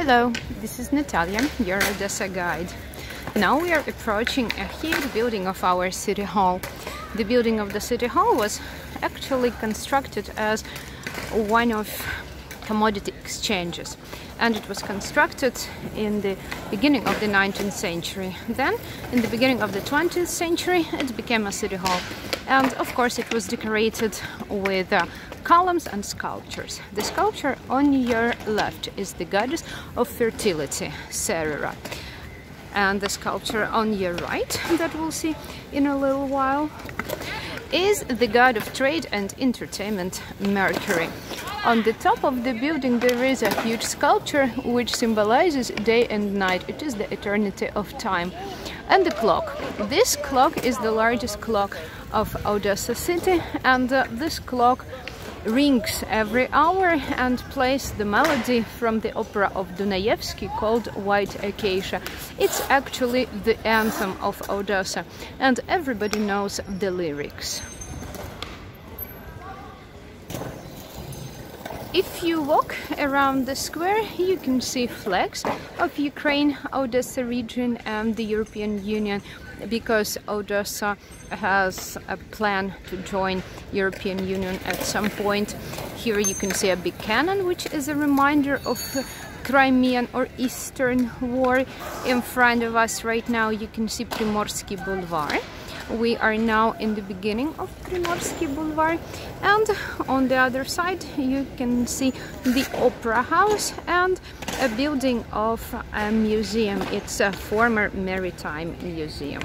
Hello, this is Natalia, your Odessa guide. Now we are approaching a huge building of our city hall. The building of the city hall was actually constructed as one of commodity exchanges and it was constructed in the beginning of the 19th century. Then, in the beginning of the 20th century, it became a city hall and of course it was decorated with uh, columns and sculptures. The sculpture on your left is the goddess of fertility, Serera. And the sculpture on your right, that we'll see in a little while, is the god of trade and entertainment, Mercury. On the top of the building there is a huge sculpture which symbolizes day and night. It is the eternity of time. And the clock. This clock is the largest clock of Odessa city and uh, this clock rings every hour and plays the melody from the opera of Dunayevsky called White Acacia. It's actually the anthem of Odessa and everybody knows the lyrics. If you walk around the square, you can see flags of Ukraine, Odessa region and the European Union because Odessa has a plan to join European Union at some point. Here you can see a big cannon, which is a reminder of Crimean or Eastern War. In front of us right now you can see Primorsky Boulevard we are now in the beginning of Primorsky Boulevard and on the other side you can see the Opera House and a building of a museum. It's a former maritime museum.